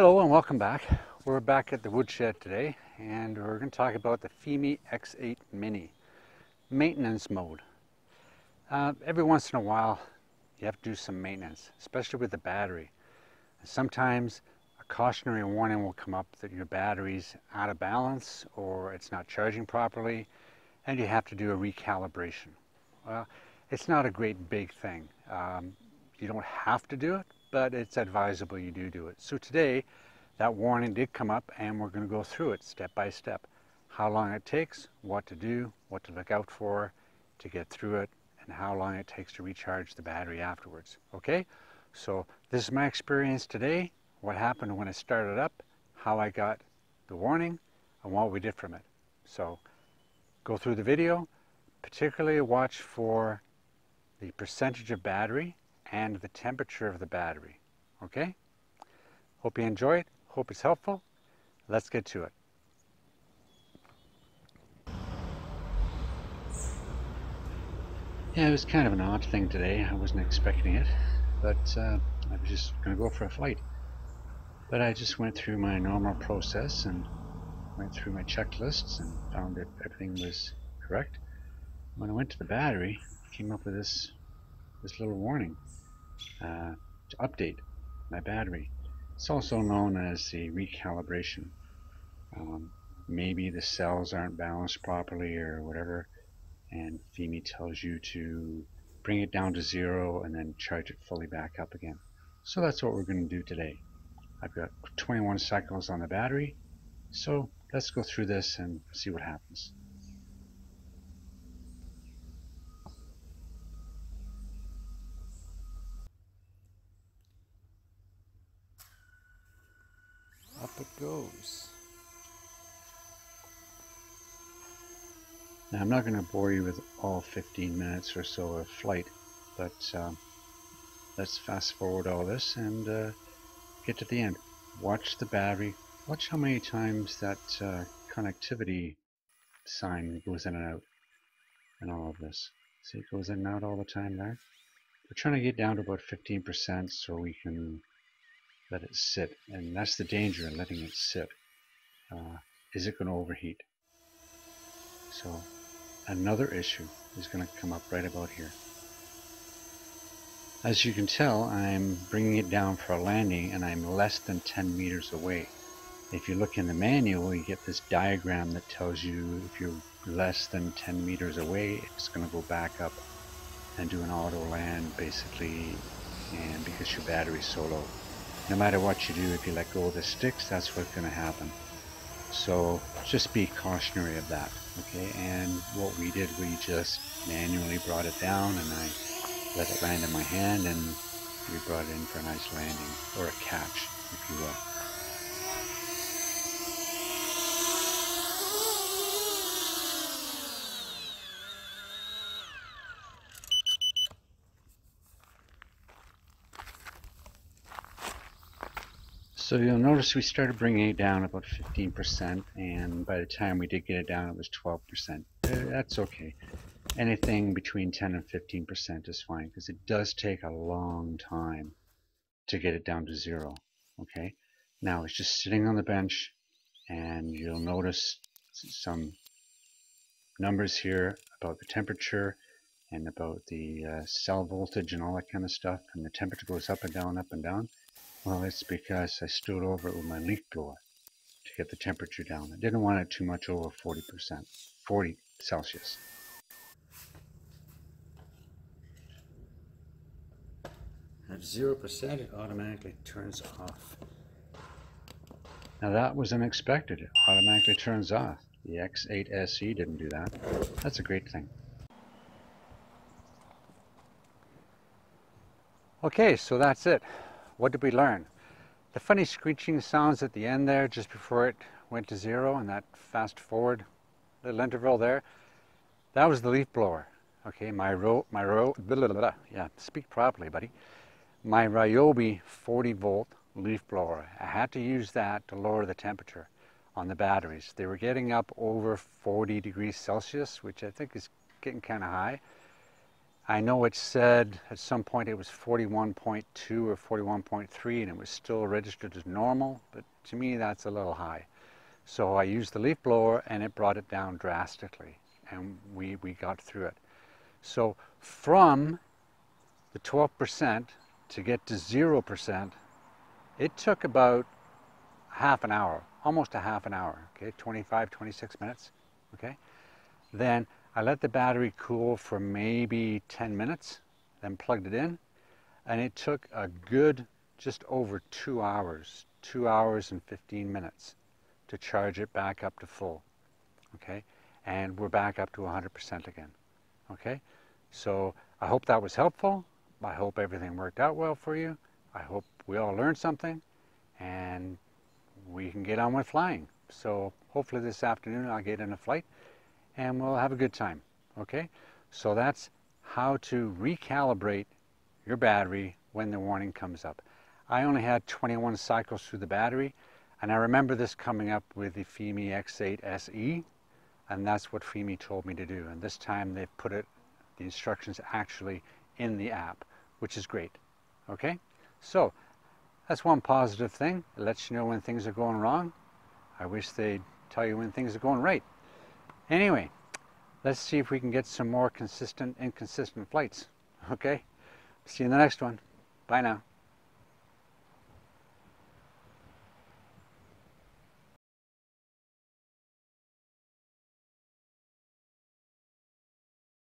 Hello and welcome back. We're back at the woodshed today and we're going to talk about the FIMI X8 Mini maintenance mode. Uh, every once in a while you have to do some maintenance, especially with the battery. Sometimes a cautionary warning will come up that your battery's out of balance or it's not charging properly and you have to do a recalibration. Well, it's not a great big thing. Um, you don't have to do it, but it's advisable you do do it. So today, that warning did come up and we're going to go through it step by step. How long it takes, what to do, what to look out for to get through it, and how long it takes to recharge the battery afterwards. Okay, so this is my experience today, what happened when it started up, how I got the warning, and what we did from it. So go through the video, particularly watch for the percentage of battery and the temperature of the battery. Okay? Hope you enjoy it. Hope it's helpful. Let's get to it. Yeah, it was kind of an odd thing today. I wasn't expecting it, but uh, I was just going to go for a flight. But I just went through my normal process and went through my checklists and found that everything was correct. When I went to the battery, I came up with this this little warning uh, to update my battery. It's also known as the recalibration. Um, maybe the cells aren't balanced properly or whatever and FIMI tells you to bring it down to zero and then charge it fully back up again. So that's what we're going to do today. I've got 21 cycles on the battery so let's go through this and see what happens. It goes. Now I'm not going to bore you with all 15 minutes or so of flight, but um, let's fast forward all this and uh, get to the end. Watch the battery, watch how many times that uh, connectivity sign goes in and out and all of this. See it goes in and out all the time there? We're trying to get down to about 15% so we can let it sit. And that's the danger in letting it sit. Uh, is it going to overheat? So another issue is going to come up right about here. As you can tell, I'm bringing it down for a landing and I'm less than 10 meters away. If you look in the manual, you get this diagram that tells you if you're less than 10 meters away, it's going to go back up and do an auto land basically and because your battery's so low no matter what you do, if you let go of the sticks, that's what's going to happen. So just be cautionary of that, okay? And what we did, we just manually brought it down and I let it land in my hand and we brought it in for a nice landing, or a catch, if you will. So you'll notice we started bringing it down about 15% and by the time we did get it down it was 12%. Uh, that's okay. Anything between 10 and 15% is fine because it does take a long time to get it down to zero. Okay. Now it's just sitting on the bench and you'll notice some numbers here about the temperature and about the uh, cell voltage and all that kind of stuff and the temperature goes up and down up and down well, it's because I stood over it with my leaf blower to get the temperature down. I didn't want it too much over 40%, 40 Celsius. At 0%, it automatically turns off. Now that was unexpected. It automatically turns off. The X8 SE didn't do that. That's a great thing. Okay, so that's it what did we learn? The funny screeching sounds at the end there just before it went to zero and that fast forward little interval there, that was the leaf blower. Okay, my ro, my ro, blah, blah, blah, yeah, speak properly, buddy. My Ryobi 40 volt leaf blower. I had to use that to lower the temperature on the batteries. They were getting up over 40 degrees Celsius, which I think is getting kind of high. I know it said at some point it was 41.2 or 41.3 and it was still registered as normal, but to me that's a little high. So I used the leaf blower and it brought it down drastically and we, we got through it. So from the 12% to get to 0%, it took about half an hour, almost a half an hour, okay, 25, 26 minutes, okay? Then I let the battery cool for maybe 10 minutes, then plugged it in, and it took a good just over two hours, two hours and 15 minutes to charge it back up to full, okay? And we're back up to 100% again, okay? So I hope that was helpful. I hope everything worked out well for you. I hope we all learned something and we can get on with flying. So hopefully this afternoon I'll get in a flight and we'll have a good time. Okay? So that's how to recalibrate your battery when the warning comes up. I only had 21 cycles through the battery and I remember this coming up with the FIMI X8 SE and that's what FIMI told me to do. And this time they've put it, the instructions actually in the app, which is great. Okay? So that's one positive thing. It lets you know when things are going wrong. I wish they'd tell you when things are going right. Anyway, let's see if we can get some more consistent, inconsistent flights. Okay? See you in the next one. Bye now.